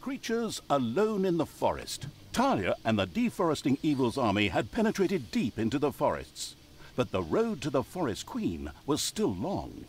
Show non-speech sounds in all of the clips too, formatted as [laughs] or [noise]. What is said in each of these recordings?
Creatures alone in the forest. Talia and the deforesting evil's army had penetrated deep into the forests. But the road to the Forest Queen was still long.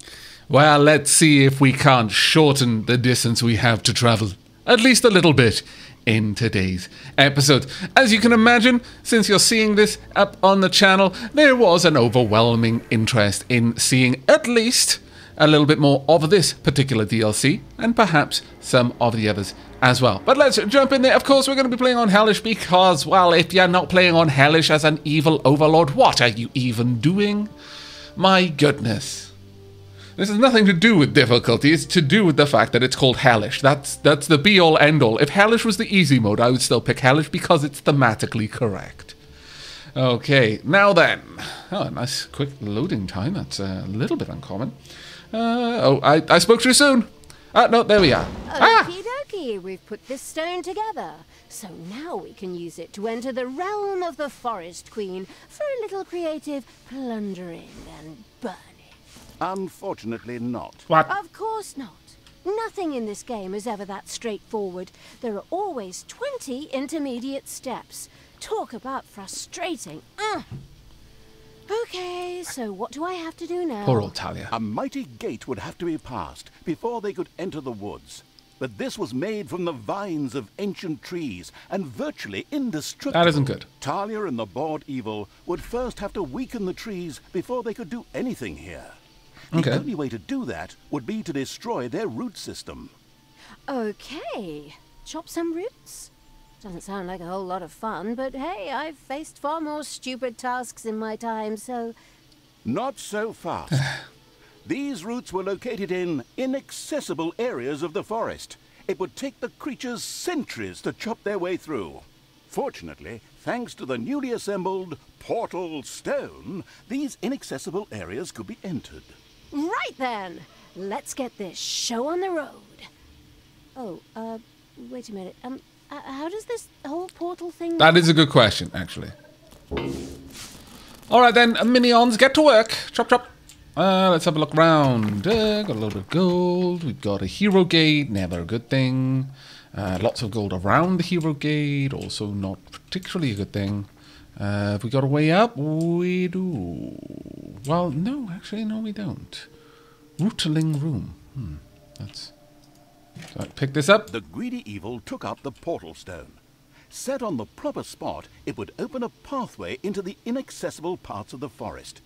Well, let's see if we can't shorten the distance we have to travel. At least a little bit in today's episode. As you can imagine, since you're seeing this up on the channel, there was an overwhelming interest in seeing at least a little bit more of this particular DLC and perhaps some of the others as well. But let's jump in there. Of course, we're going to be playing on Hellish because, well, if you're not playing on Hellish as an evil overlord, what are you even doing? My goodness. This has nothing to do with difficulty. It's to do with the fact that it's called Hellish. That's that's the be all end all. If Hellish was the easy mode, I would still pick Hellish because it's thematically correct. Okay, now then. Oh, nice quick loading time. That's a little bit uncommon. Uh, oh, I, I spoke too soon. Ah, no, there we are. Ah! Okie dokie, we've put this stone together. So now we can use it to enter the realm of the Forest Queen for a little creative plundering and burning. Unfortunately not. What? Of course not. Nothing in this game is ever that straightforward. There are always 20 intermediate steps. Talk about frustrating. Ugh. Okay, so what do I have to do now? Poor old Talia. A mighty gate would have to be passed before they could enter the woods. But this was made from the vines of ancient trees and virtually indestructible. That isn't good. Talia and the Bored Evil would first have to weaken the trees before they could do anything here. The Okay. only way to do that would be to destroy their root system. Okay, chop some roots? Doesn't sound like a whole lot of fun, but hey, I've faced far more stupid tasks in my time, so Not so fast. [sighs] These roots were located in inaccessible areas of the forest. It would take the creatures centuries to chop their way through. Fortunately, thanks to the newly assembled Portal Stone, these inaccessible areas could be entered. Right then, let's get this show on the road. Oh, uh, wait a minute. Um, uh, how does this whole portal thing? That is a good question, actually. All right then, minions, get to work. Chop chop. Uh, let's have a look round. Uh, got a little bit of gold. We've got a hero gate, never a good thing. Uh, lots of gold around the hero gate, also not particularly a good thing. Uh, have we got a way up? We do. Well, no, actually, no, we don't. Rootling room. Hmm, that's. So pick this up. The greedy evil took up the Portal Stone. Set on the proper spot, it would open a pathway into the inaccessible parts of the forest.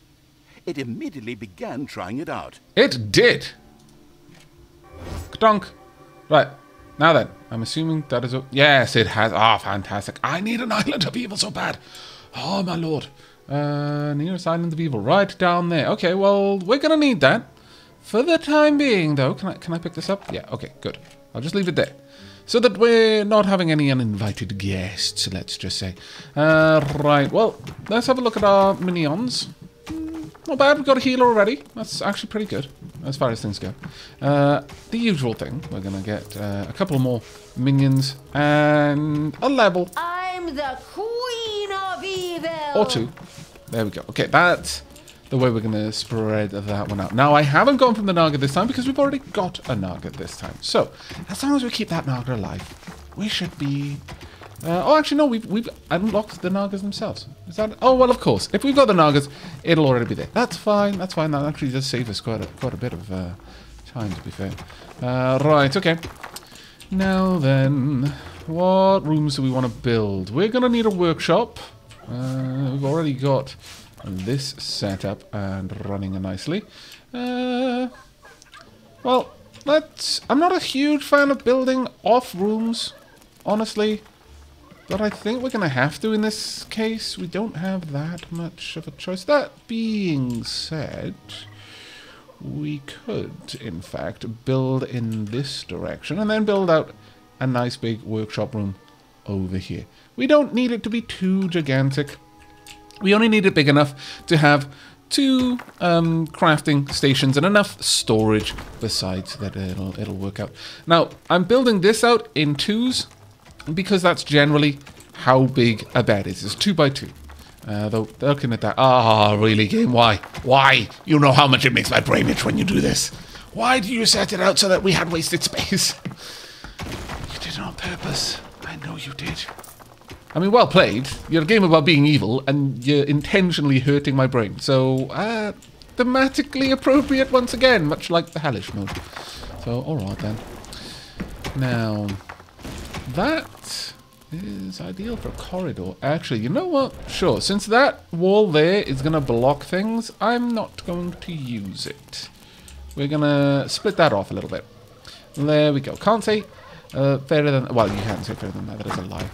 It immediately began trying it out. It did. Donk. Right. Now then, I'm assuming that is a... Yes, it has. Ah, fantastic. I need an island of evil so bad. Oh, my lord. Uh, nearest island of evil. Right down there. Okay, well, we're going to need that. For the time being, though, can I, can I pick this up? Yeah, okay, good. I'll just leave it there. So that we're not having any uninvited guests, let's just say. Uh, right, well, let's have a look at our minions. Not bad, we've got a healer already. That's actually pretty good, as far as things go. Uh, the usual thing, we're going to get uh, a couple more minions and a level I'm the Queen of Evil. or two. There we go. Okay, that's the way we're going to spread that one out. Now, I haven't gone from the Naga this time because we've already got a Naga this time. So, as long as we keep that Naga alive, we should be... Uh, oh, actually, no, we've, we've unlocked the Nagas themselves. Is that... Oh, well, of course. If we've got the Nagas, it'll already be there. That's fine, that's fine. That actually does save us quite a, quite a bit of uh, time, to be fair. Uh, right, okay. Now then, what rooms do we want to build? We're going to need a workshop. Uh, we've already got this set up and running nicely. Uh, well, let's... I'm not a huge fan of building off rooms, honestly. But I think we're going to have to in this case. We don't have that much of a choice. That being said, we could, in fact, build in this direction and then build out a nice big workshop room over here. We don't need it to be too gigantic. We only need it big enough to have two um, crafting stations and enough storage besides that it'll, it'll work out. Now, I'm building this out in twos because that's generally how big a bed is. It's two by two. Uh, though looking at that, ah, really, game? Why? Why? You know how much it makes my brain itch when you do this. Why do you set it out so that we had wasted space? [laughs] you did it on purpose. I know you did. I mean, well played. You're a game about being evil, and you're intentionally hurting my brain. So, uh, thematically appropriate once again, much like the Hellish mode. So, alright then. Now, that is ideal for a corridor. Actually, you know what? Sure, since that wall there is going to block things, I'm not going to use it. We're going to split that off a little bit. There we go. Can't say uh, fairer than... Well, you can't say fairer than that. That is a lie.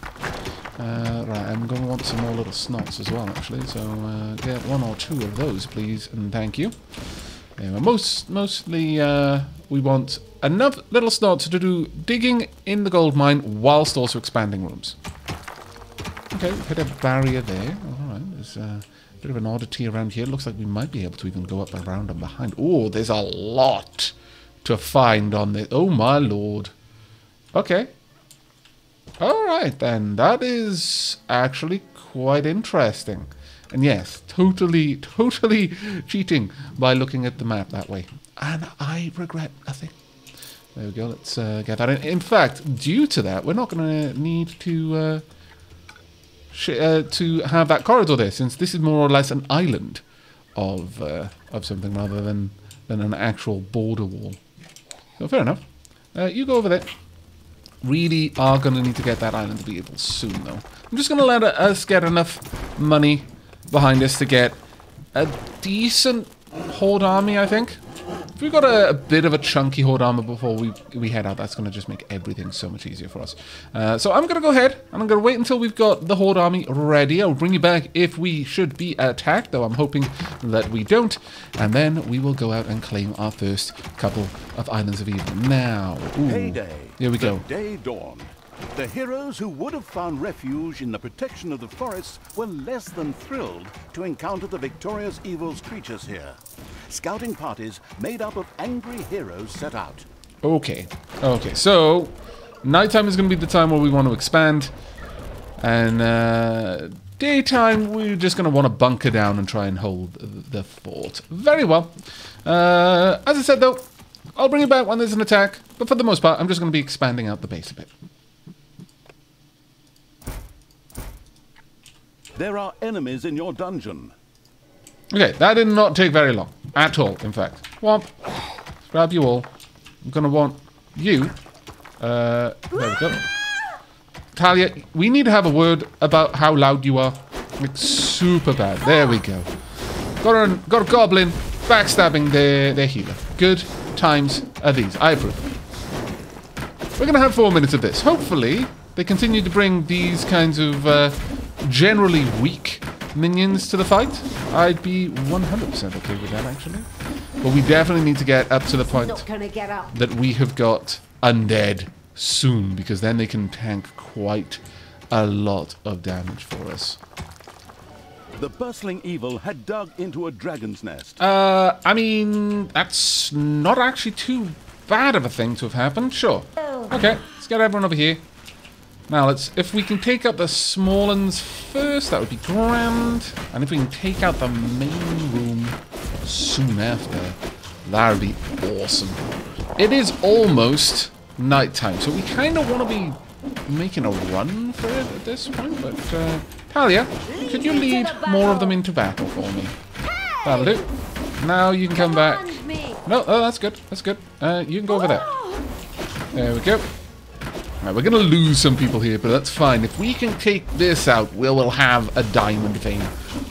Uh, right, I'm going to want some more little snots as well, actually. So uh, get one or two of those, please, and thank you. Anyway, most, mostly uh, we want enough little snots to do digging in the gold mine whilst also expanding rooms. Okay, we hit a barrier there. Alright, there's a bit of an oddity around here. Looks like we might be able to even go up around and behind. Oh, there's a lot to find on this. Oh my lord. Okay. Alright then, that is actually quite interesting. And yes, totally, totally cheating by looking at the map that way. And I regret nothing. There we go, let's uh, get that in. In fact, due to that, we're not going to need to uh, uh, to have that corridor there, since this is more or less an island of uh, of something rather than, than an actual border wall. So fair enough. Uh, you go over there. Really are going to need to get that island to be able soon, though. I'm just going to let us get enough money behind us to get a decent horde army, I think. If we've got a, a, bit of a chunky horde armor before we, we head out, that's going to just make everything so much easier for us. Uh, so I'm going to go ahead, and I'm going to wait until we've got the horde army ready. I'll bring you back if we should be attacked, though I'm hoping that we don't. And then we will go out and claim our first couple of Islands of Evil. Now, ooh, Payday. Here we go. Day dawned. The heroes who would have found refuge in the protection of the forests were less than thrilled to encounter the victorious evil's creatures here. Scouting parties made up of angry heroes set out. Okay. Okay, so nighttime is going to be the time where we want to expand. And uh, daytime, we're just going to want to bunker down and try and hold the fort. Very well. Uh, as I said, though, I'll bring it back when there's an attack. But for the most part, I'm just going to be expanding out the base a bit. There are enemies in your dungeon. Okay, that did not take very long. At all, in fact. Womp. Grab you all. I'm going to want you. Uh, there we go. Talia, we need to have a word about how loud you are. Like, super bad. There we go. Got a, got a goblin backstabbing their, their healer. Good times are these. I approve. We're going to have four minutes of this. Hopefully, they continue to bring these kinds of uh, generally weak minions to the fight. I'd be 100% okay with that, actually. But we definitely need to get up to the point that we have got undead soon, because then they can tank quite a lot of damage for us. The bustling evil had dug into a dragon's nest. Uh, I mean, that's not actually too bad of a thing to have happened. Sure. Okay, let's get everyone over here. Now, let's if we can take out the small ones first, that would be grand. And if we can take out the main room soon after, that would be awesome. It is almost nighttime, so we kind of want to be making a run for it at this point. But, uh, Talia, could you lead more of them into battle for me? That'll do. Now you can come back. No, oh, that's good. That's good. Uh, you can go over there. There we go. Right, we're going to lose some people here, but that's fine. If we can take this out, we will have a diamond vein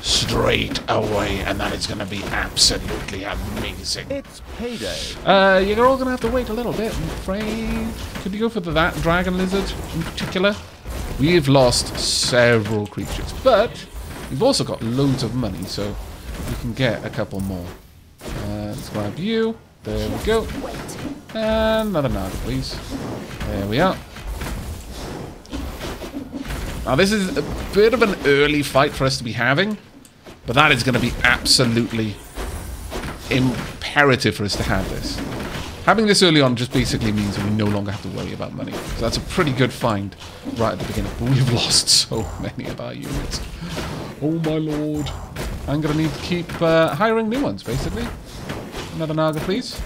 straight away, and that is going to be absolutely amazing. It's payday. Uh, you're all going to have to wait a little bit, I'm afraid. Could you go for that dragon lizard in particular? We've lost several creatures, but we've also got loads of money, so we can get a couple more. Uh, let's grab you. There we go. And another Naga, please. There we are. Now, this is a bit of an early fight for us to be having, but that is going to be absolutely imperative for us to have this. Having this early on just basically means we no longer have to worry about money. So that's a pretty good find right at the beginning. But we've [laughs] lost so many of our units. Oh my lord. I'm going to need to keep uh, hiring new ones, basically. Another Naga, please.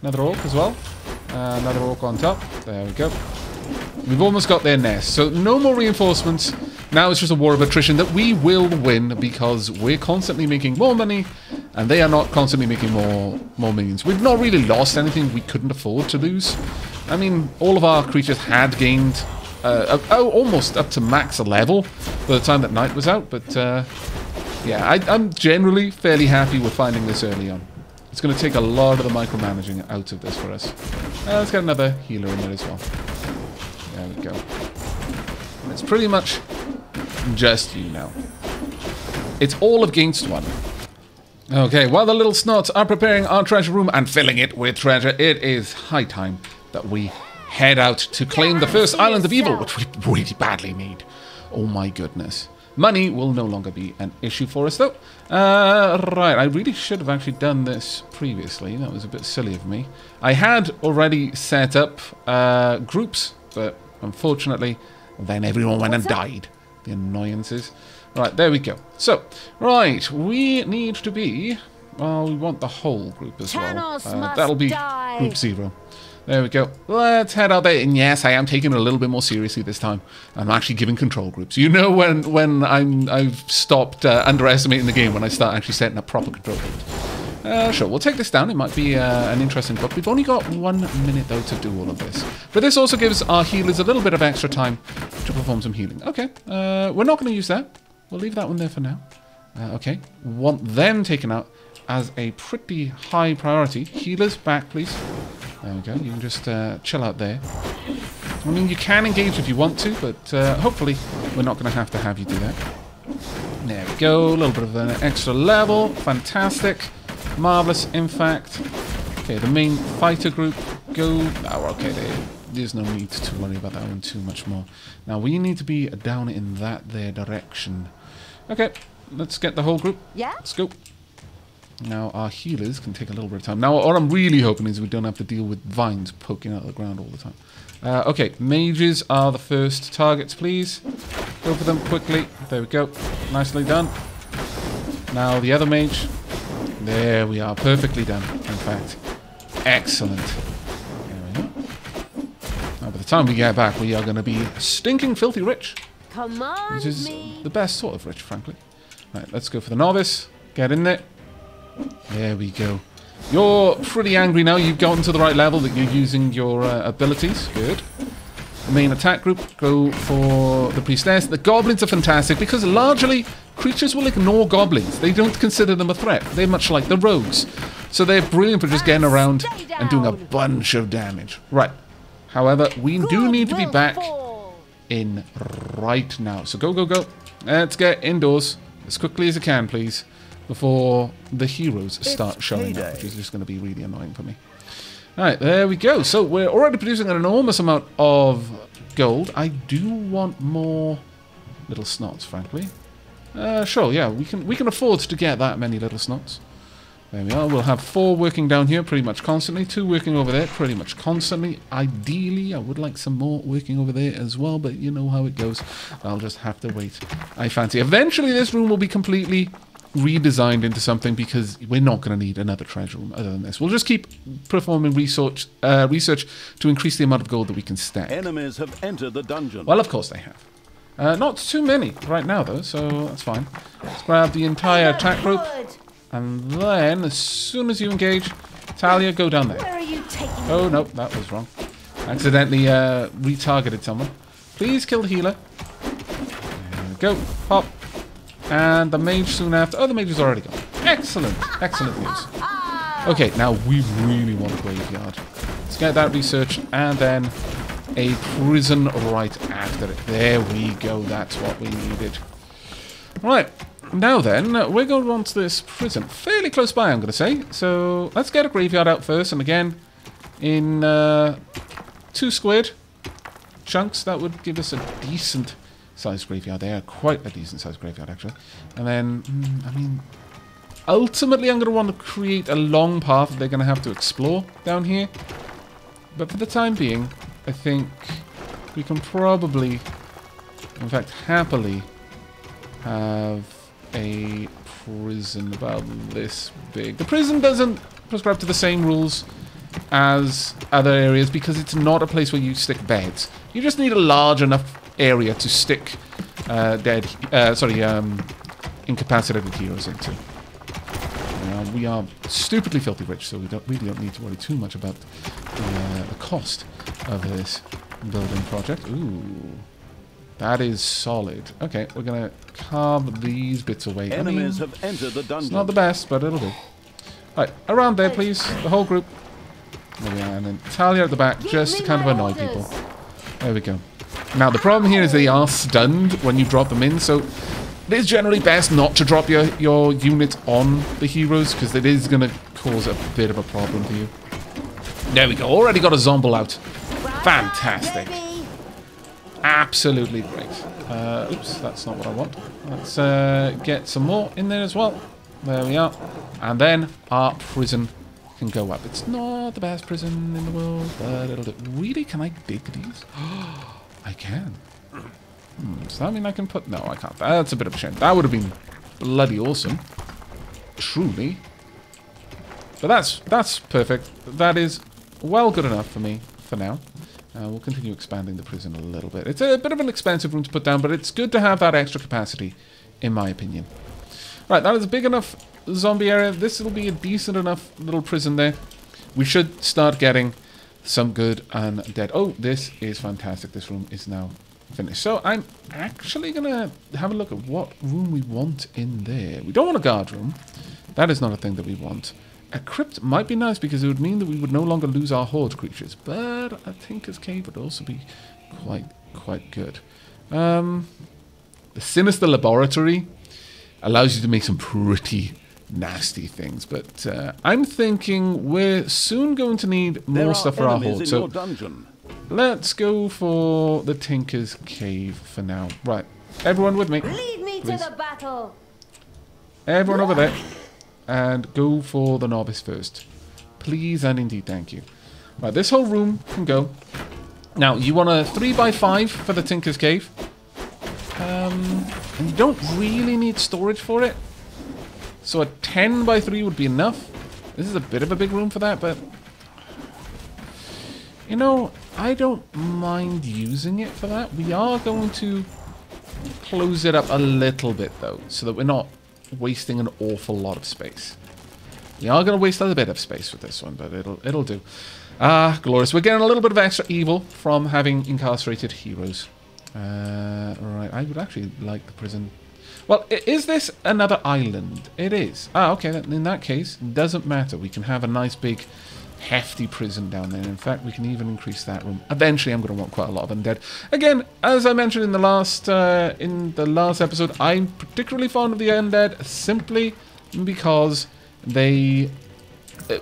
Another Orc as well. Uh, another Orc on top. There we go. We've almost got their nest. So no more reinforcements. Now it's just a war of attrition that we will win because we're constantly making more money and they are not constantly making more more minions. We've not really lost anything we couldn't afford to lose. I mean, all of our creatures had gained uh, oh, almost up to max level by the time that night was out, but uh, yeah, I, I'm generally fairly happy with finding this early on. It's going to take a lot of the micromanaging out of this for us. Uh, let's get another healer in there as well. There we go. It's pretty much just you now. It's all against one. Okay, while the little snots are preparing our treasure room and filling it with treasure, it is high time that we head out to claim the first island of evil, which we really badly need. Oh my goodness. Money will no longer be an issue for us, though. Uh, right, I really should have actually done this previously. That was a bit silly of me. I had already set up uh, groups, but unfortunately, then everyone went and died. The annoyances. Right, there we go. So, right, we need to be... Well, we want the whole group as well. Uh, that'll be die. group zero. There we go. Let's head out there. And yes, I am taking it a little bit more seriously this time. I'm actually giving control groups. You know when when I'm I've stopped uh, underestimating the game when I start actually setting up proper control groups. Uh, sure, we'll take this down. It might be uh, an interesting book. We've only got one minute though to do all of this, but this also gives our healers a little bit of extra time to perform some healing. Okay, uh, we're not going to use that. We'll leave that one there for now. Uh, okay, want them taken out as a pretty high priority. Healers back, please. There we go. You can just uh, chill out there. I mean, you can engage if you want to, but uh, hopefully we're not going to have to have you do that. There we go. A little bit of an extra level. Fantastic. Marvellous, in fact. Okay, the main fighter group go... Oh, okay, there, there's no need to worry about that one too much more. Now, we need to be down in that there direction. Okay, let's get the whole group. Yeah? Let's go. Now, our healers can take a little bit of time. Now, what I'm really hoping is we don't have to deal with vines poking out of the ground all the time. Uh, okay, mages are the first targets, please. Go for them quickly. There we go. Nicely done. Now, the other mage. There we are. Perfectly done, in fact. Excellent. There we go. Now, by the time we get back, we are going to be stinking filthy rich. Command Which is me. the best sort of rich, frankly. Right, let's go for the novice. Get in there. There we go. You're pretty angry now. You've gotten to the right level that you're using your uh, abilities. Good. Main attack group, go for the priestess. The goblins are fantastic because largely creatures will ignore goblins. They don't consider them a threat. They're much like the rogues. So they're brilliant for just getting around and doing a bunch of damage. Right. However, we do need to be back fall. in right now. So go, go, go. Let's get indoors as quickly as I can, please, before the heroes start showing up, which is just going to be really annoying for me. All right, there we go. So we're already producing an enormous amount of gold. I do want more little snots, frankly. Uh, sure, yeah, we can we can afford to get that many little snots. There we are. We'll have four working down here pretty much constantly. Two working over there pretty much constantly. Ideally, I would like some more working over there as well, but you know how it goes. I'll just have to wait. I fancy. Eventually, this room will be completely redesigned into something because we're not going to need another treasure room other than this. We'll just keep performing research, uh, research to increase the amount of gold that we can stack. Enemies have entered the dungeon. Well, of course they have. Uh, not too many right now, though, so that's fine. Let's grab the entire attack group. And then, as soon as you engage, Talia, go down there. Where are you taking Oh, no, that was wrong. Accidentally uh, retargeted someone. Please kill the healer. There we go. Hop. And the mage soon after. Oh, the mage is already gone. Excellent. Excellent news. Okay, now we really want a graveyard. Let's get that research and then a prison right after it. There we go. That's what we needed. Right. Now then, we're going on to this prison. Fairly close by, I'm going to say. So let's get a graveyard out first. And again, in uh, two squared chunks, that would give us a decent sized graveyard there. Quite a decent sized graveyard, actually. And then, mm, I mean, ultimately I'm going to want to create a long path that they're going to have to explore down here. But for the time being, I think we can probably, in fact, happily have a prison about this big. The prison doesn't prescribe to the same rules as other areas because it's not a place where you stick beds. You just need a large enough area to stick uh, dead, uh, sorry, um, incapacitated heroes into. Uh, we are stupidly filthy rich, so we don't really don't need to worry too much about uh, the cost of this building project. Ooh, that is solid. Okay, we're gonna carve these bits away. I mean, Enemies have entered the dungeon. it's not the best, but it'll do. Right, around there, please. The whole group. There we are. And then Talia at the back, Give just to kind of annoy orders. people. There we go. Now, the problem here is they are stunned when you drop them in, so it is generally best not to drop your, your unit on the heroes, because it is going to cause a bit of a problem for you. There we go. Already got a Zombie out. Fantastic. Absolutely great. Uh, oops, that's not what I want. Let's uh, get some more in there as well. There we are. And then our prison can go up. It's not the best prison in the world, but it'll do. Really? Can I dig these? [gasps] I can. Hmm, does that mean I can put... No, I can't. That's a bit of a shame. That would have been bloody awesome. Truly. But that's that's perfect. That is well good enough for me for now. Uh, we'll continue expanding the prison a little bit. It's a bit of an expensive room to put down, but it's good to have that extra capacity, in my opinion. Right, that is a big enough zombie area. This will be a decent enough little prison there. We should start getting some good undead. Oh, this is fantastic. This room is now finished. So I'm actually going to have a look at what room we want in there. We don't want a guard room. That is not a thing that we want. A crypt might be nice because it would mean that we would no longer lose our horde creatures. But I think his cave would also be quite, quite good. Um, the Sinister Laboratory allows you to make some pretty nasty things. But uh, I'm thinking we're soon going to need more are stuff for our horde. So dungeon. let's go for the Tinker's Cave for now. Right, everyone with me. Lead me Please. to the battle. Everyone over there. And go for the novice first. Please and indeed thank you. Right, this whole room can go. Now, you want a 3x5 for the Tinker's Cave. Um, and you don't really need storage for it. So a 10 by 3 would be enough. This is a bit of a big room for that, but... You know, I don't mind using it for that. We are going to close it up a little bit, though, so that we're not wasting an awful lot of space. We are going to waste a bit of space with this one, but it'll it'll do. Ah, glorious. We're getting a little bit of extra evil from having incarcerated heroes. Uh, right, I would actually like the prison. Well, is this another island? It is. Ah, okay, in that case, doesn't matter. We can have a nice big hefty prison down there. In fact, we can even increase that room. Eventually, I'm going to want quite a lot of undead. Again, as I mentioned in the last uh, in the last episode, I'm particularly fond of the undead simply because they,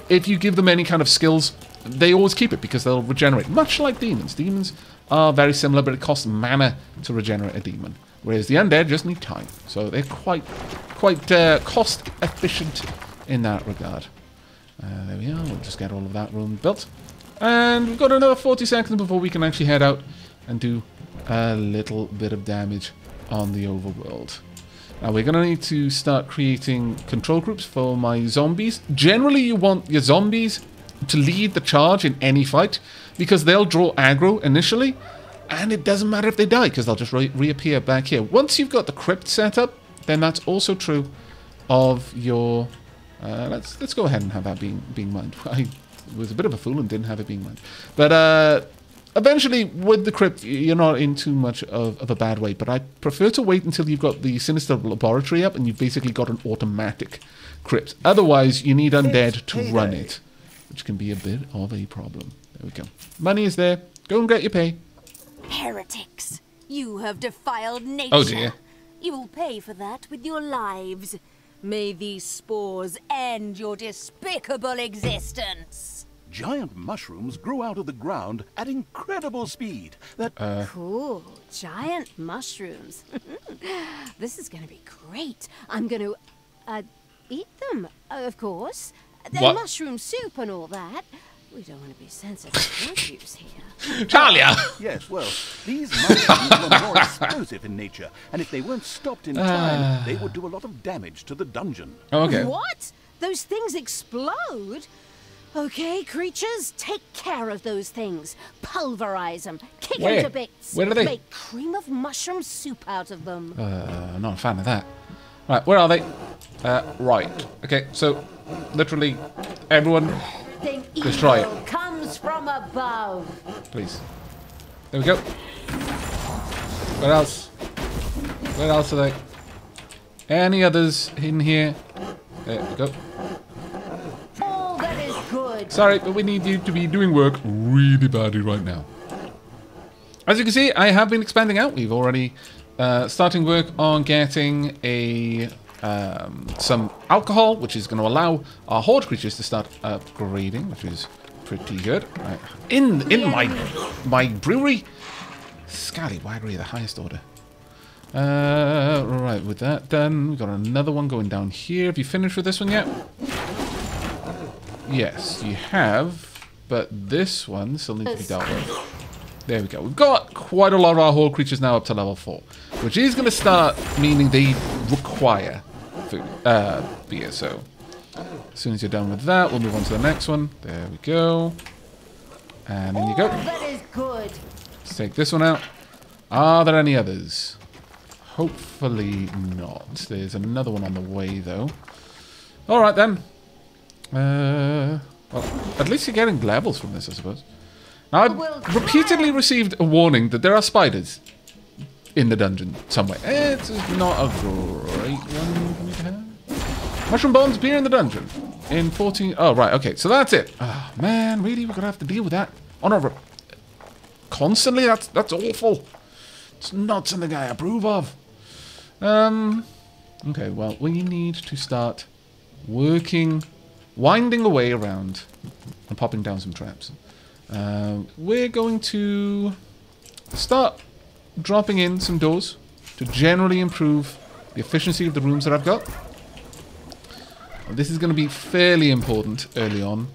if you give them any kind of skills, they always keep it because they'll regenerate. Much like demons. Demons are very similar, but it costs mana to regenerate a demon. Whereas the undead just need time, so they're quite, quite uh, cost efficient in that regard. Uh, there we are. We'll just get all of that room built. And we've got another 40 seconds before we can actually head out and do a little bit of damage on the overworld. Now we're going to need to start creating control groups for my zombies. Generally you want your zombies to lead the charge in any fight because they'll draw aggro initially and it doesn't matter if they die because they'll just re reappear back here. Once you've got the crypt set up, then that's also true of your uh, let's let's go ahead and have that being being mined. [laughs] I was a bit of a fool and didn't have it being mined, but uh, eventually with the crypt, you're not in too much of, of a bad way. But I prefer to wait until you've got the sinister laboratory up and you've basically got an automatic crypt. Otherwise, you need undead to run it, which can be a bit of a problem. There we go. Money is there. Go and get your pay. Heretics, you have defiled nature. Oh, dear. You will pay for that with your lives. May these spores end your despicable existence. Giant mushrooms grew out of the ground at incredible speed. That Cool, giant mushrooms. [laughs] this is going to be great. I'm going to uh, eat them, of course. They're mushroom soup and all that. We don't want to be sensitive to drug use here. [laughs] Talia! yes, well, these mushrooms were more explosive in nature, and if they weren't stopped in time, [sighs] they would do a lot of damage to the dungeon. Okay. What? Those things explode? Okay, creatures, take care of those things. Pulverize them. Kick Where? them to bits. Where are they? Make cream of mushroom soup out of them. Uh, not a fan of that. Right, where are they? Uh, right. Okay, so literally everyone, destroy evil comes from above. please. There we go. Where else? Where else are they? Any others in here? There we go. All that is good. Sorry, but we need you to be doing work really badly right now. As you can see, I have been expanding out. We've already uh, starting work on getting a um, some alcohol, which is going to allow our horde creatures to start upgrading, which is pretty good. Right. In in my my brewery, Scallywaggery, of the highest order. Uh, right, with that done, we've got another one going down here. Have you finished with this one yet? Yes, you have, but this one still needs to be dealt with. There we go. We've got quite a lot of our horde creatures now up to level 4, which is going to start meaning they require food, uh, beer. So as soon as you're done with that, we'll move on to the next one. There we go. And in you go. that is good. Let's take this one out. Are there any others? Hopefully not. There's another one on the way, though. All right, then. Uh, well, at least you're getting levels from this, I suppose. Now, I've repeatedly received a warning that there are spiders in the dungeon somewhere. It's not a great one to have. Mushroom bones appear in the dungeon. In 14... Oh, right, okay. So that's it. Oh, man, really? We're going to have to deal with that on a... re- Constantly? That's, that's awful. It's not something I approve of. Um... Okay, well, we need to start working, winding away around and popping down some traps. Um, we're going to start dropping in some doors to generally improve the efficiency of the rooms that I've got. This is going to be fairly important early on.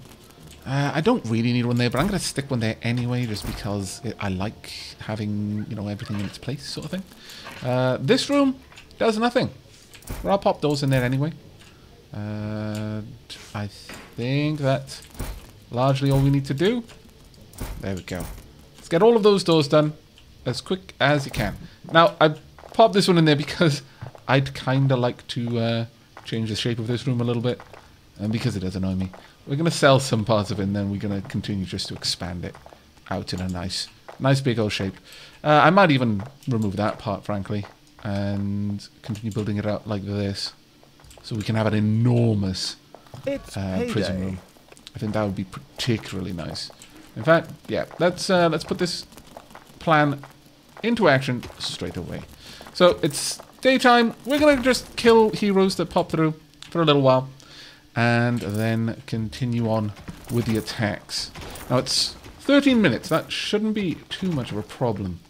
Uh, I don't really need one there, but I'm going to stick one there anyway, just because it, I like having you know everything in its place, sort of thing. Uh, this room does nothing. Well, I'll pop those in there anyway. Uh, I think that's largely all we need to do. There we go. Let's get all of those doors done as quick as you can. Now, I popped this one in there because [laughs] I'd kind of like to uh, change the shape of this room a little bit. And because it does annoy me. We're going to sell some parts of it and then we're going to continue just to expand it out in a nice, nice big old shape. Uh, I might even remove that part, frankly, and continue building it out like this. So we can have an enormous It's uh, prison room. I think that would be particularly nice. In fact, yeah, let's uh, let's put this plan into action straight away. So it's daytime. We're gonna just kill heroes that pop through for a little while, and then continue on with the attacks. Now it's 13 minutes. That shouldn't be too much of a problem.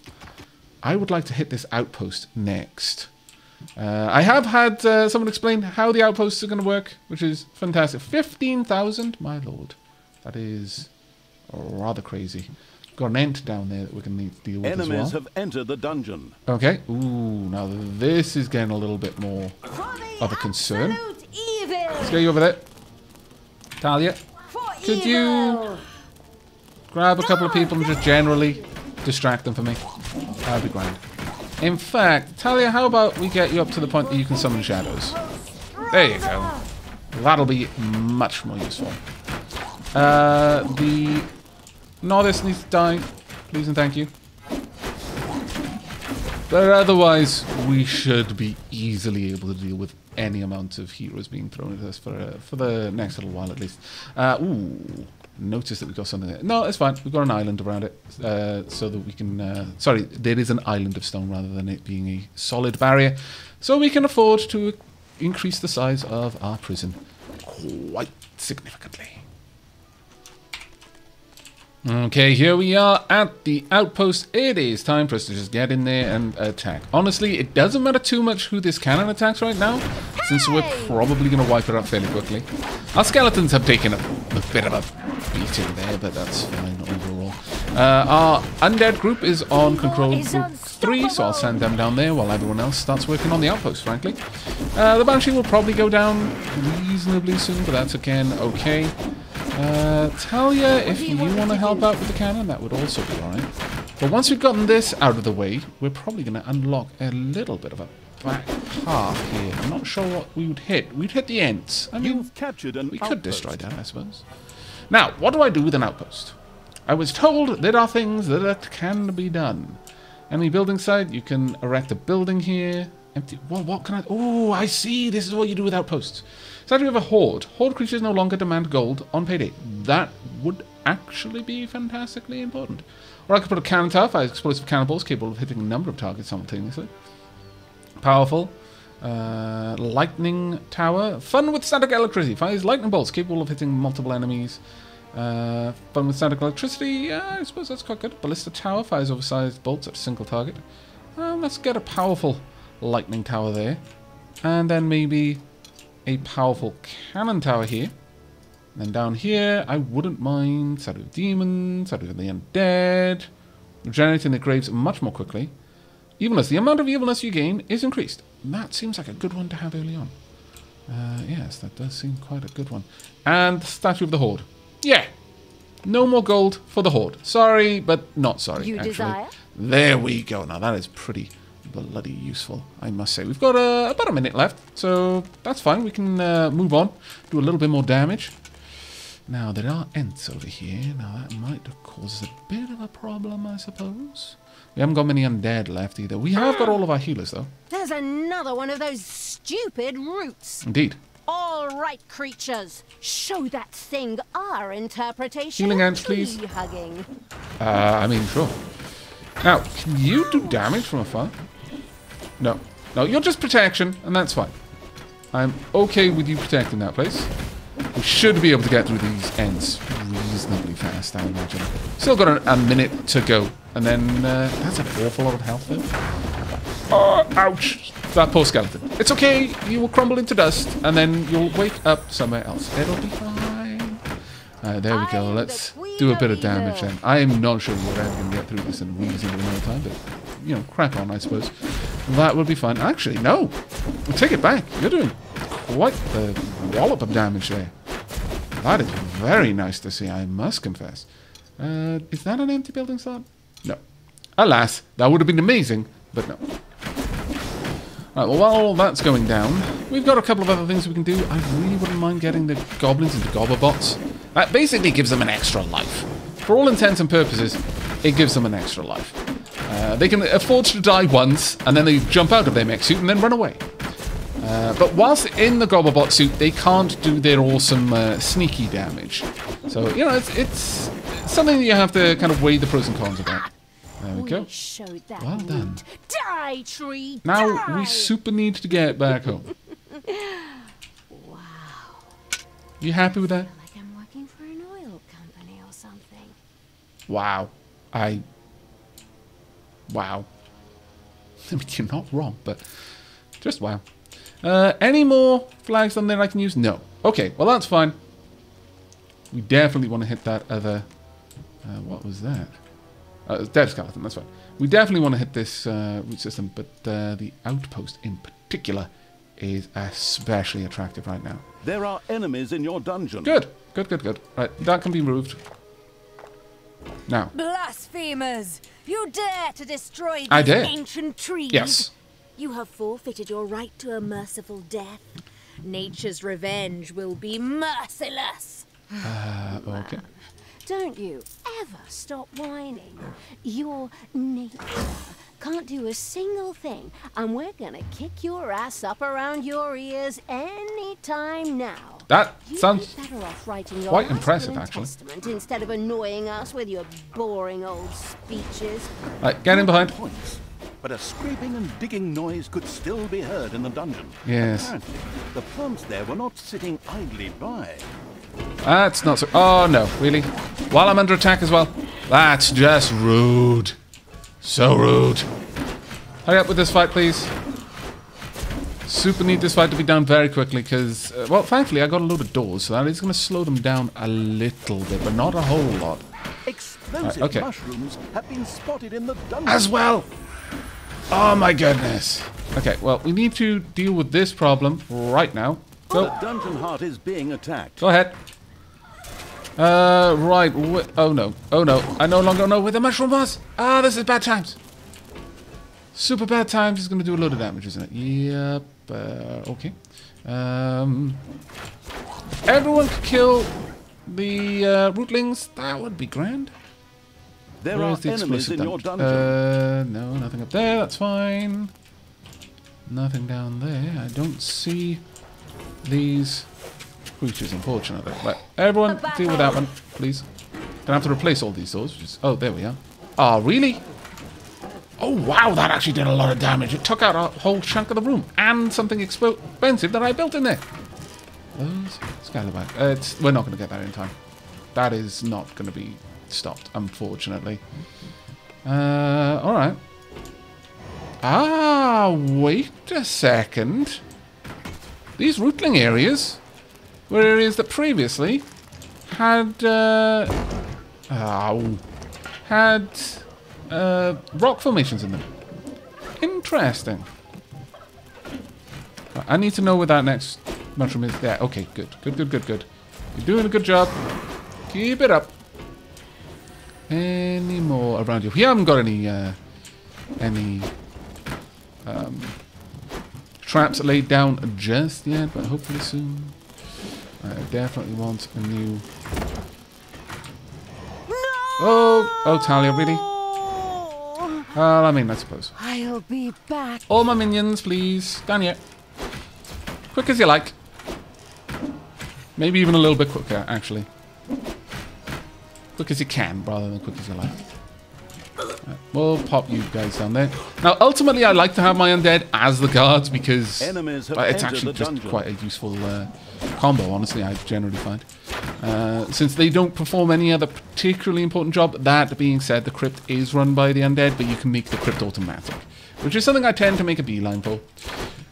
I would like to hit this outpost next. Uh, I have had uh, someone explain how the outposts are going to work, which is fantastic. 15,000? My lord. That is rather crazy. Got an ant down there that we're going to deal with Enemies as well. have entered the dungeon. Okay. Ooh, now this is getting a little bit more of a concern. evil. Let's get you over there. Talia, For Could you- grab a couple of people and just generally distract them for me. That'd be grand. In fact, Talia, how about we get you up to the point that you can summon shadows? There you go. That'll be much more useful. Uh, the Nordis needs to die, please and thank you. But otherwise, we should be easily able to deal with any amount of heroes being thrown at us for uh, for the next little while at least. Uh, ooh, notice that we've got something there. No, it's fine. We've got an island around it, uh, so that we can. Uh, sorry, there is an island of stone rather than it being a solid barrier, so we can afford to increase the size of our prison quite significantly. Okay, here we are at the outpost. It is time for us to just get in there and attack. Honestly, it doesn't matter too much who this cannon attacks right now, since we're probably going to wipe it out fairly quickly. Our skeletons have taken a, a bit of a beating there, but that's fine overall. Uh, our undead group is on control group 3, so I'll send them down there while everyone else starts working on the outpost, frankly. Uh, the Banshee will probably go down reasonably soon, but that's again okay. Uh, Talia, if you you want to help do? out with the cannon, that would also be alright. But once we've gotten this out of the way, we're probably going to unlock a little bit of a back path here. I'm not sure what we would hit. We'd hit the ents. I mean, You've captured an we could outpost. destroy that, I suppose. Now, what do I do with an outpost? I was told there are things that can be done. Any building site, you can erect a building here. Empty. Well, what can I? Oh, I see. This is what you do with outposts. We have a horde. Horde creatures no longer demand gold on payday. That would actually be fantastically important. Or I could put a cannon tower, fires explosive cannonballs capable of hitting a number of targets simultaneously. Powerful. Uh, lightning tower. Fun with static electricity. Fires lightning bolts capable of hitting multiple enemies. Uh, fun with static electricity. Yeah, I suppose that's quite good. Ballista tower fires oversized bolts at a single target. Um, let's get a powerful lightning tower there. And then maybe a powerful cannon tower here. And then down here, I wouldn't mind Shadow of Demons, Shadow of the Undead. Regenerating the graves much more quickly. Evilness. The amount of evilness you gain is increased. That seems like a good one to have early on. Uh, yes, that does seem quite a good one. And Statue of the Horde. Yeah. No more gold for the Horde. Sorry, but not sorry. You actually. desire? There we go. Now that is pretty bloody useful, I must say. We've got uh, about a minute left, so that's fine. We can uh, move on, do a little bit more damage. Now, there are ents over here. Now, that might cause a bit of a problem, I suppose. We haven't got many undead left either. We have got all of our healers, though. There's another one of those stupid roots. Indeed. All right, creatures. Show that thing our interpretation Healing ants, please. hugging. Uh, I mean, sure. Now, can you do damage from afar? No. No, you're just protection, and that's fine. I'm okay with you protecting that place. We should be able to get through these ents reasonably fast, I imagine. Still got a, a minute to go, and then uh, that's an awful lot of health, though. Oh, ouch! That poor skeleton. It's okay, you will crumble into dust, and then you'll wake up somewhere else. It'll be fine. Uh, there we go. Let's do a bit of damage then. I am not sure we're ever going to get through this in a reasonable amount of time, but, you know, crack on, I suppose. That would be fun. Actually, no. Take it back. You're doing quite the wallop of damage there. That is very nice to see, I must confess. Uh, is that an empty building slot? No. Alas, that would have been amazing, but no. Right, well, while that's going down, we've got a couple of other things we can do. I really wouldn't mind getting the goblins into gobberbots. That basically gives them an extra life. For all intents and purposes, it gives them an extra life. Uh, they can afford to die once, and then they jump out of their mech suit and then run away. Uh, but whilst in the Gobblebot suit, they can't do their awesome uh, sneaky damage. So, you know, it's, it's something that you have to kind of weigh the pros and cons about. There we go. that Well done. Die, tree. Now, die. we super need to get back home. Wow. [laughs] You happy with that? Like I'm working for an oil company or something. Wow. I. Wow. [laughs] I mean, you're not wrong, but just wow. Uh, any more flags on there I can use? No. Okay, well, that's fine. We definitely want to hit that other. Uh, what was that? Uh, dead skeleton, that's fine. We definitely want to hit this uh, root system, but uh, the outpost in particular is especially attractive right now. There are enemies in your dungeon. Good, good, good, good. Right, that can be removed. Now, Blasphemers! You dare to destroy these I dare. ancient trees? yes. You have forfeited your right to a merciful death. Nature's revenge will be merciless. Uh, okay. Don't you ever stop whining. Your nature can't do a single thing, and we're gonna kick your ass up around your ears any time now. That You'd sounds better off writing your quite impressive, actually. Instead of annoying us with your boring old speeches. Right, get in behind. Points. But a scraping and digging noise could still be heard in the dungeon. Yes. Apparently, the plants there were not sitting idly by. That's not so. Oh no, really? While I'm under attack as well? That's just rude. So rude. Hurry up with this fight, please. Super need this fight to be done very quickly because, uh, well, thankfully I got a load of doors, so that is going to slow them down a little bit, but not a whole lot. Explosive okay. mushrooms have been spotted in the dungeon. As well. Oh my goodness. Okay, well, we need to deal with this problem right now. The Go. dungeon heart is being attacked. Go ahead. Uh, right. Oh no. Oh no. I no longer know where the mushroom was. Ah, this is bad times. Super bad times. It's going to do a load of damage, isn't it? Yep. Uh, okay. Um, everyone could kill the uh, rootlings. That would be grand. There Where's are the enemies in your dungeon. Uh, no, nothing up there. That's fine. Nothing down there. I don't see these creatures, unfortunately. But everyone, deal with that one, please. Gonna have to replace all these doors. Which is, oh, there we are. Oh, really? Oh, wow, that actually did a lot of damage. It took out a whole chunk of the room and something expensive that I built in there. Those scallywag. Uh, it's, we're not going to get that in time. That is not going to be stopped, unfortunately. Uh, all right. Ah, wait a second. These rootling areas were areas that previously had uh, oh, had uh, rock formations in them. Interesting. I need to know where that next mushroom is. Yeah, okay, good. Good, good, good, good. You're doing a good job. Keep it up. Any more around you? We haven't got any, uh, any, um, traps laid down just yet, but hopefully soon. I definitely want a new... No! Oh, oh, Thalya, really? Well, I mean, I suppose. I'll be back. All my minions, please. Down here. Quick as you like. Maybe even a little bit quicker, actually. Quick as you can, rather than quick as you like. Right, We'll pop you guys down there. Now, ultimately, I like to have my undead as the guards because Enemies uh, it's actually just quite a useful uh, combo, honestly, I generally find. Uh, since they don't perform any other particularly important job, that being said, the crypt is run by the undead, but you can make the crypt automatic, which is something I tend to make a beeline for.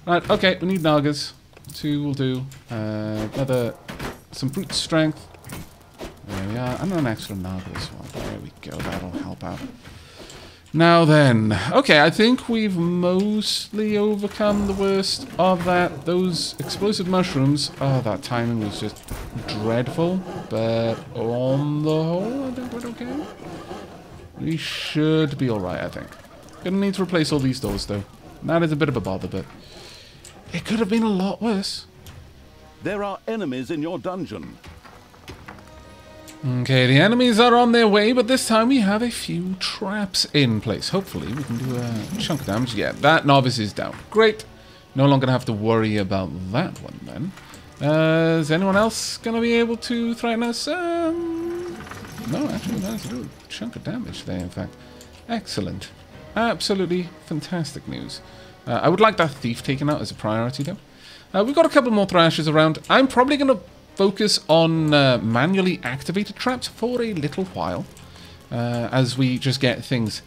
Right, okay, we need Nagas. Two will do. Uh, another, some brute strength. There we are. And an extra Naga as well. There we go, that'll help out. Now then, okay, I think we've mostly overcome the worst of that. Those explosive mushrooms, oh, that timing was just dreadful. But on the whole, I think we're okay. We should be alright, I think. Gonna need to replace all these doors, though. That is a bit of a bother, but it could have been a lot worse. There are enemies in your dungeon. Okay, the enemies are on their way, but this time we have a few traps in place. Hopefully we can do a chunk of damage. Yeah, that novice is down. Great. No longer have to worry about that one then. Uh, is anyone else gonna be able to threaten us? Um, no, actually, that's a good chunk of damage there, in fact. Excellent. Absolutely fantastic news. Uh, I would like that thief taken out as a priority, though. Uh, we've got a couple more thrashes around. I'm probably going to focus on uh, manually activated traps for a little while uh, as we just get things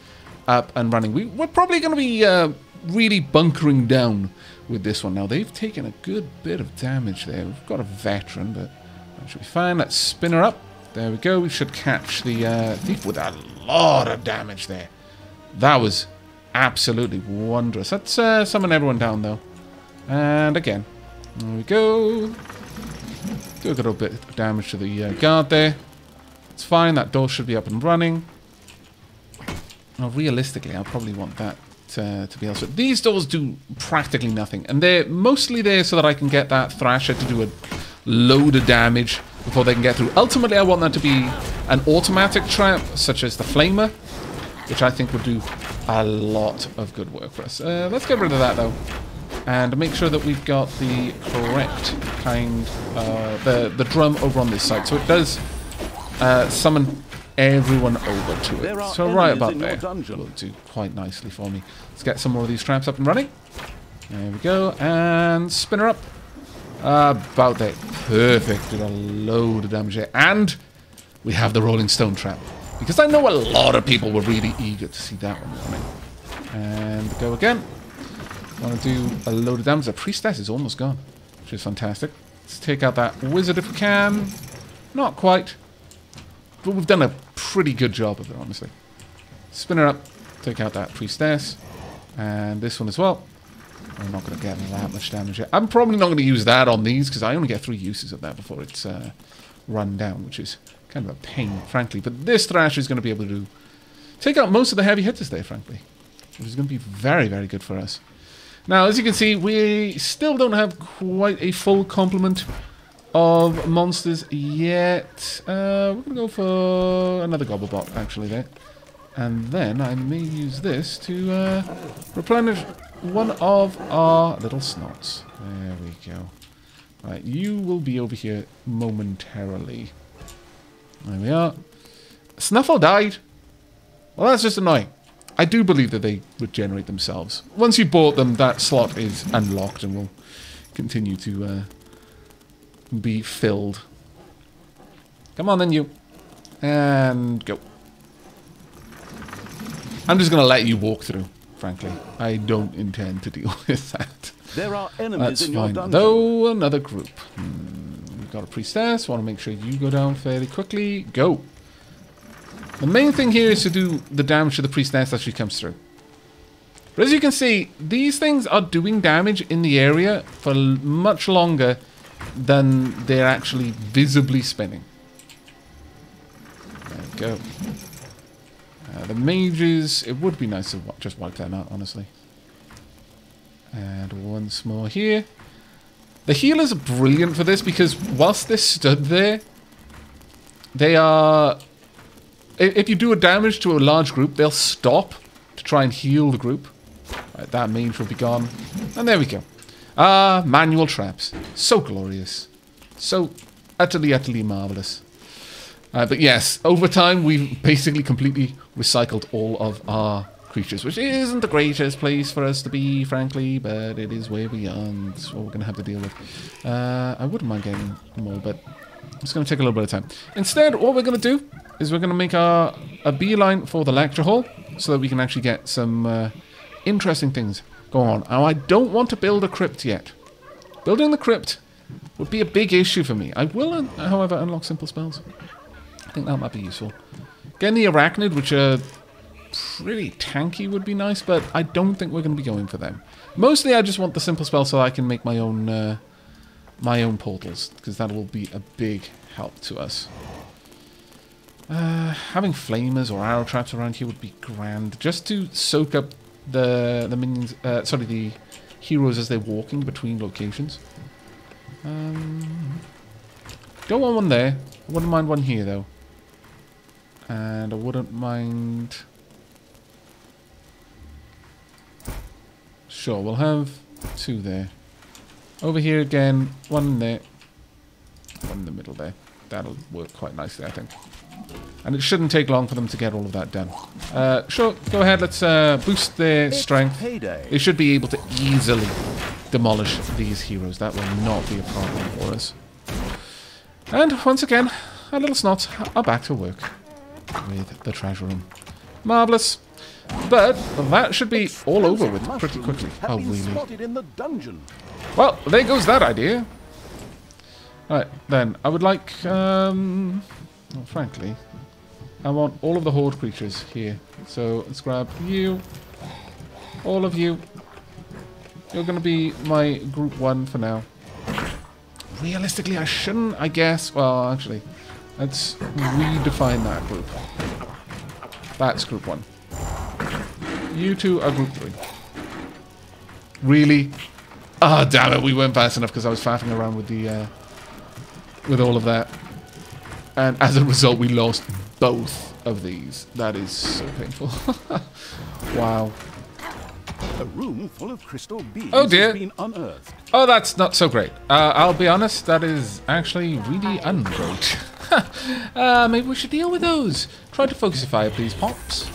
up and running. We, we're probably going to be uh, really bunkering down with this one now. They've taken a good bit of damage there. We've got a veteran, but that should be fine. Let's spin her up. There we go. We should catch the uh, thief with a lot of damage there. That was absolutely wondrous. Let's uh, summon everyone down, though. And again. There we go. Do a little bit of damage to the uh, guard there. It's fine. That door should be up and running. Now, realistically, I'll probably want that uh, to be to... These doors do practically nothing. And they're mostly there so that I can get that Thrasher to do a load of damage before they can get through. Ultimately, I want that to be an automatic trap, such as the Flamer, which I think would do a lot of good work for us. Uh, let's get rid of that, though. And make sure that we've got the correct kind, uh, the, the drum over on this side. So it does uh, summon everyone over to it. So right about there will do quite nicely for me. Let's get some more of these traps up and running. There we go. And spin her up. about there. Perfect. Did a load of damage there. And we have the Rolling Stone trap. Because I know a lot of people were really eager to see that one running. And go again. Want to do a load of damage. The priestess is almost gone, which is fantastic. Let's take out that wizard if we can. Not quite. But we've done a pretty good job of it, honestly. Spin her up. Take out that priestess. And this one as well. I'm not going to get that much damage yet. I'm probably not going to use that on these because I only get three uses of that before it's uh, run down, which is kind of a pain, frankly. But this Thrasher is going to be able to take out most of the heavy hitters there, frankly. Which is going to be very, very good for us. Now, as you can see, we still don't have quite a full complement of monsters yet. Uh, we're going to go for another Gobblebot, actually, there. And then I may use this to uh, replenish one of our little snots. There we go. Right, you will be over here momentarily. There we are. Snuffle died. Well, that's just annoying. I do believe that they regenerate themselves. Once you bought them, that slot is unlocked and will continue to uh, be filled. Come on then, you. And go. I'm just going to let you walk through, frankly. I don't intend to deal [laughs] with that. There are enemies That's in your fine. dungeon. Though, another group. Hmm, we've got a priestess. Want to make sure you go down fairly quickly. Go. The main thing here is to do the damage to the priestess as she comes through. But as you can see, these things are doing damage in the area for much longer than they're actually visibly spinning. There we go. Uh, the mages, it would be nice to just wipe them out, honestly. And once more here. The healers are brilliant for this because whilst they're stood there, they are... If you do a damage to a large group, they'll stop to try and heal the group. Right, that will be gone. And there we go. Ah, manual traps. So glorious. So utterly, utterly marvellous. Uh, but yes, over time we've basically completely recycled all of our creatures, which isn't the greatest place for us to be, frankly, but it is where we are, and it's what we're going to have to deal with. Uh, I wouldn't mind getting more, but it's going to take a little bit of time. Instead, what we're going to do is we're going to make our, a beeline for the lecture hall, so that we can actually get some uh, interesting things going on. Now, I don't want to build a crypt yet. Building the crypt would be a big issue for me. I will, uh, however, unlock simple spells. I think that might be useful. Getting the arachnid, which are pretty tanky, would be nice, but I don't think we're going to be going for them. Mostly, I just want the simple spell so I can make my own uh, my own portals, because that will be a big help to us. Uh, having flamers or arrow traps around here would be grand, just to soak up the the minions. Uh, sorry, the heroes as they're walking between locations. Um, don't want one there. I wouldn't mind one here though. And I wouldn't mind... Sure, we'll have two there. Over here again, one in there. One in the middle there. That'll work quite nicely, I think. And it shouldn't take long for them to get all of that done. Uh, sure, go ahead, let's uh, boost their It's strength. payday. They should be able to easily demolish these heroes. That will not be a problem for us. And once again, our little snots are back to work with the treasure room. Marvellous. But that should be all over with pretty quickly. Oh, really? in the dungeon. Well, there goes that idea. Right, then, I would like, um, well, frankly, I want all of the horde creatures here. So let's grab you, all of you. You're going to be my group one for now. Realistically, I shouldn't, I guess. Well, actually, let's redefine that group. That's group one. You two are group. Really? Ah, damn it, we weren't fast enough because I was faffing around with the, uh, with all of that. And as a result, we lost both of these. That is so painful. [laughs] wow. A room full of crystal beads Oh, dear. has been unearthed. Oh, that's not so great. Uh, I'll be honest, that is actually really ungreat. [laughs] uh, maybe we should deal with those. Try to focus your fire, please, Pops.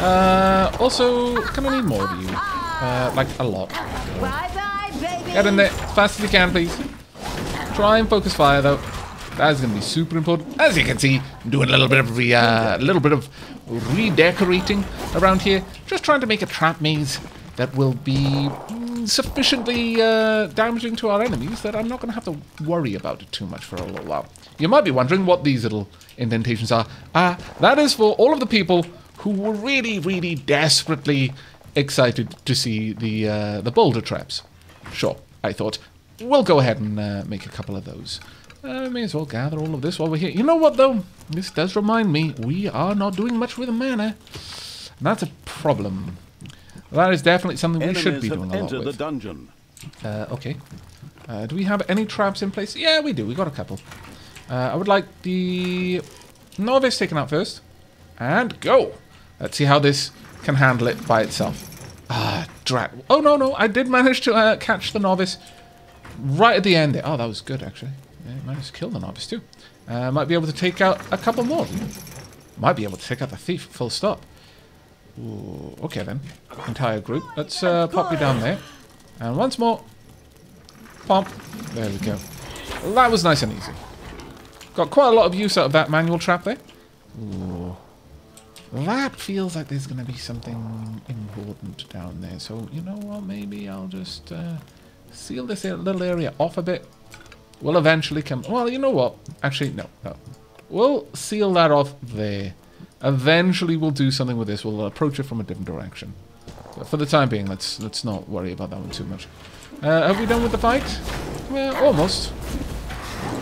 Uh, also, can I need more of you? Uh, like, a lot. Bye bye, baby. Get in there as fast as you can, please. Try and focus fire, though. That is going to be super important. As you can see, I'm doing a little bit of re, uh, little bit of redecorating around here, just trying to make a trap maze that will be sufficiently uh, damaging to our enemies that I'm not going to have to worry about it too much for a little while. You might be wondering what these little indentations are. Ah, that is for all of the people who were really, really desperately excited to see the uh, the boulder traps. Sure, I thought we'll go ahead and uh, make a couple of those. I may as well gather all of this while we're here. You know what, though? This does remind me, we are not doing much with mana. And that's a problem. That is definitely something we should be doing a lot with. dungeon. Uh, okay. Uh, do we have any traps in place? Yeah, we do. We got a couple. Uh, I would like the novice taken out first. And go. Let's see how this can handle it by itself. Ah, drat. Oh, no, no. I did manage to uh, catch the novice right at the end there. Oh, that was good, actually. Yeah, managed to kill the novice, too. Uh, might be able to take out a couple more. Might be able to take out the thief, full stop. Ooh, okay, then. Entire group. Let's uh, pop you down there. And once more. Pump. There we go. That was nice and easy. Got quite a lot of use out of that manual trap there. Ooh. That feels like there's going to be something important down there. So, you know what? Maybe I'll just uh, seal this little area off a bit. We'll eventually come... Well, you know what? Actually, no. no. We'll seal that off there. Eventually we'll do something with this. We'll approach it from a different direction. But for the time being, let's let's not worry about that one too much. Uh, have we done with the fight? Well, almost.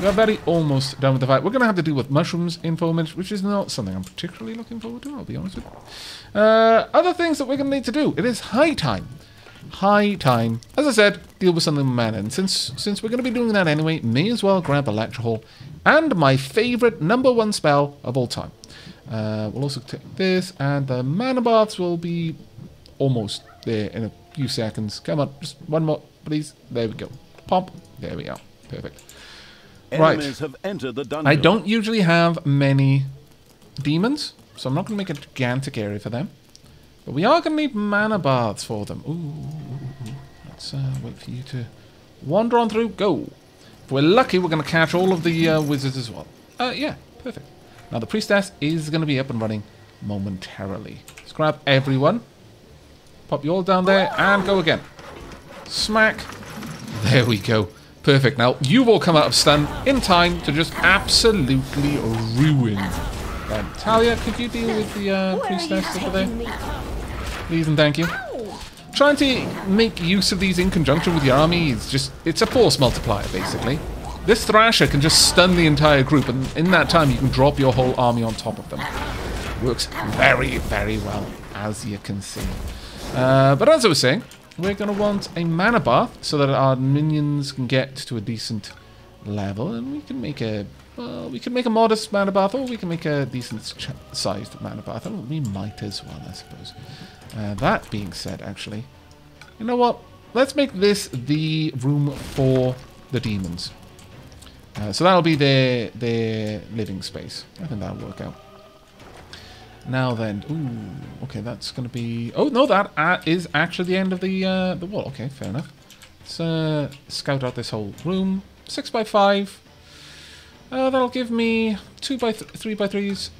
We're very almost done with the fight. We're going to have to deal with mushrooms in Foamage, which is not something I'm particularly looking forward to, I'll be honest with you. Uh, other things that we're going to need to do. It is high time. High time. As I said, deal with something man. And since, since we're going to be doing that anyway, may as well grab a lecture Hall and my favourite number one spell of all time. Uh, we'll also take this, and the mana baths will be almost there in a few seconds. Come on, just one more, please. There we go. Pop. There we are. Perfect. Right. Enemies have entered the dungeon. I don't usually have many demons, so I'm not going to make a gigantic area for them. But we are going to need mana baths for them. Ooh. Let's uh, wait for you to wander on through. Go. If we're lucky, we're going to catch all of the uh, wizards as well. Uh, yeah, perfect. Now the priestess is going to be up and running momentarily. Let's grab everyone. Pop you all down there and go again. Smack. There we go. Perfect. Now, you've all come out of stun in time to just absolutely ruin them. Thalya, could you deal with the uh, priestess over there? Please and thank you. Trying to make use of these in conjunction with your army is just... It's a force multiplier, basically. This Thrasher can just stun the entire group, and in that time you can drop your whole army on top of them. Works very, very well, as you can see. Uh, but as I was saying, we're going to want a mana bath so that our minions can get to a decent level, and we can make a well, we can make a modest mana bath, or we can make a decent sized mana bath. Oh, we might as well, I suppose. Uh, that being said, actually, you know what? Let's make this the room for the demons. Uh, so that'll be their their living space. I think that'll work out. Now then, ooh, okay, that's going to be... Oh, no, that uh, is actually the end of the uh, the wall. Okay, fair enough. Let's uh, scout out this whole room. Six by five. Uh, that'll give me two by th three by threes.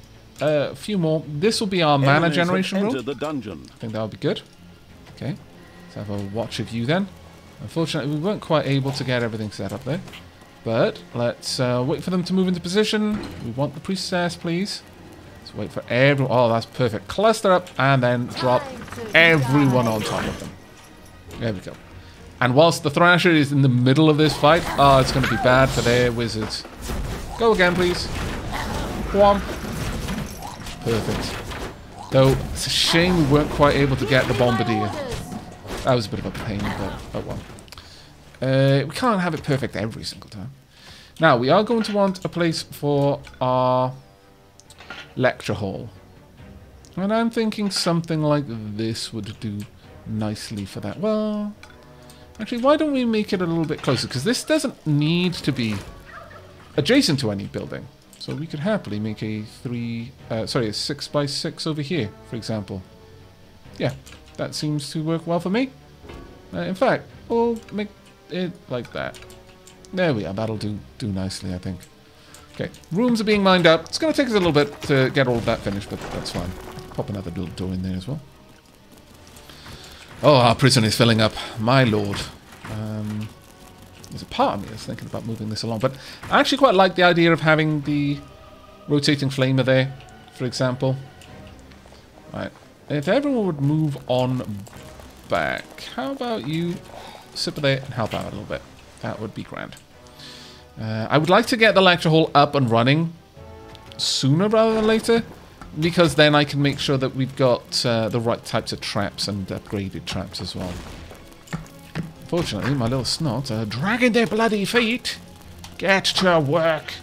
Uh, a few more. This will be our mana Enemies have generation room. the dungeon. I think that'll be good. Okay, let's have a watch of you then. Unfortunately, we weren't quite able to get everything set up there. But let's uh, wait for them to move into position. We want the priestess, please. Let's wait for everyone. Oh, that's perfect. Cluster up and then drop everyone on top of them. There we go. And whilst the Thrasher is in the middle of this fight, oh, it's going to be bad for their wizards. Go again, please. Whomp. Perfect. Though, it's a shame we weren't quite able to get the Bombardier. That was a bit of a pain, but oh well. Uh, we can't have it perfect every single time. Now, we are going to want a place for our lecture hall. And I'm thinking something like this would do nicely for that. Well, actually, why don't we make it a little bit closer? Because this doesn't need to be adjacent to any building. So we could happily make a three, uh, sorry, a six by six over here, for example. Yeah, that seems to work well for me. Uh, in fact, we'll make it like that. There we are. That'll do do nicely, I think. Okay, rooms are being mined up. It's going to take us a little bit to get all of that finished, but that's fine. Pop another door in there as well. Oh, our prison is filling up. My lord. Um, there's a part of me that's thinking about moving this along, but I actually quite like the idea of having the rotating flamer there, for example. Right. If everyone would move on back, how about you there and help out a little bit? That would be grand. Uh, I would like to get the lecture hall up and running sooner rather than later, because then I can make sure that we've got uh, the right types of traps and upgraded traps as well. Fortunately, my little snot are dragging their bloody feet. Get to work.